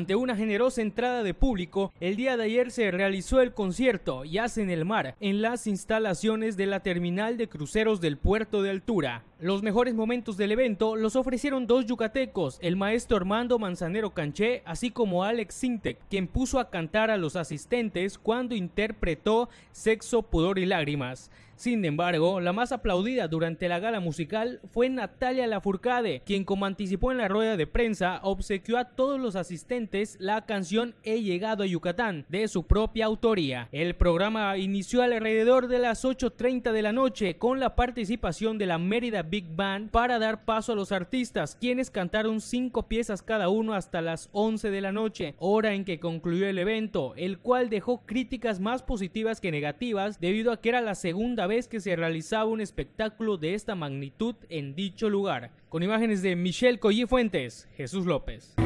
Ante una generosa entrada de público, el día de ayer se realizó el concierto Jazz en el Mar en las instalaciones de la terminal de cruceros del puerto de Altura. Los mejores momentos del evento los ofrecieron dos yucatecos, el maestro Armando Manzanero Canché, así como Alex Sintek, quien puso a cantar a los asistentes cuando interpretó Sexo, Pudor y Lágrimas. Sin embargo, la más aplaudida durante la gala musical fue Natalia Lafourcade, quien como anticipó en la rueda de prensa, obsequió a todos los asistentes la canción He llegado a Yucatán, de su propia autoría. El programa inició alrededor de las 8.30 de la noche con la participación de la Mérida Big Band para dar paso a los artistas, quienes cantaron cinco piezas cada uno hasta las 11 de la noche, hora en que concluyó el evento, el cual dejó críticas más positivas que negativas debido a que era la segunda vez que se realizaba un espectáculo de esta magnitud en dicho lugar. Con imágenes de Michelle Collí Fuentes, Jesús López.